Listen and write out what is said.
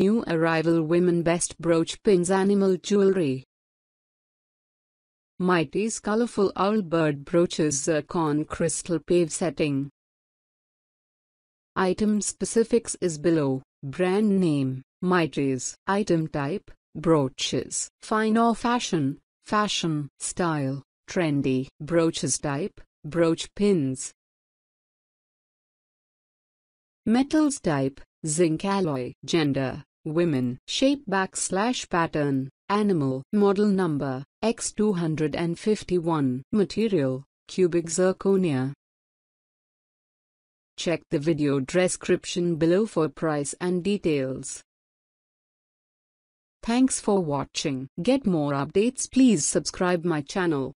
New arrival women best brooch pins animal jewelry. Mytys colorful owl bird brooches zircon crystal pave setting. Item specifics is below. Brand name, Mytys. Item type, brooches. Fine or fashion, fashion. Style, trendy. Brooches type, brooch pins. Metals type, zinc alloy. Gender, women. Shape backslash pattern, animal. Model number, X251. Material, cubic zirconia. Check the video description below for price and details. Thanks for watching. Get more updates please subscribe my channel.